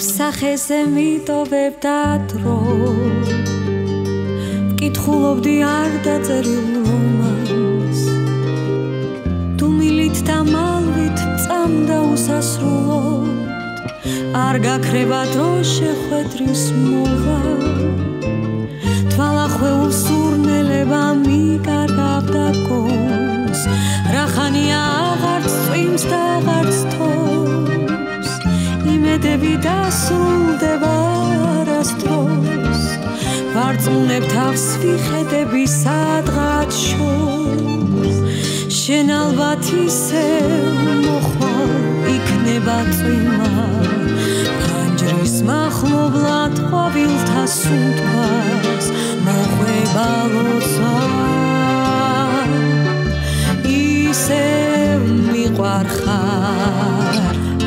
სახეზე მიტოვებ და დრო. მკითხულობდი არ დაწერილ რომანს თუ მილით და მალვით წამდა უსასრულოდ არ გაქრება დრო შეხვედრის მოვა თვალახვეულ სურნელება მიკარგავდა გონს. რახანია აღარ წვიმს და იმედები დასრულდება არასდროს. ვარწმუნებ თავს ვიხედები სადღაც შორს შენ ალბათ ისე მოხვალ იქნება წვიმა. პანჯრის მახლობლად ყვავილთა სუნთქას მოხვება ლოცა ისე მიყვარხარ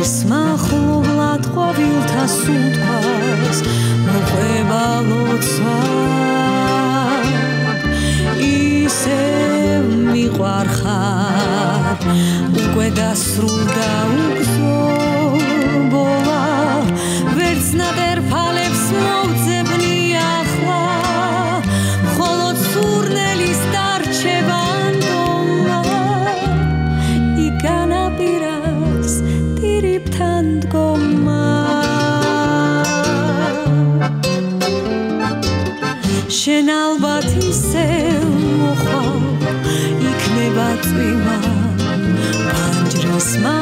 პანჯრის მახლობლად ყვავილთა სუნთქას მოყვება ლოცვა ისე მიყვარხარ უკვე დასრულდა უგზობოლა შენ ალბათ ისე მოხვალ იქნება წვიმა პანჯრის მახლობლად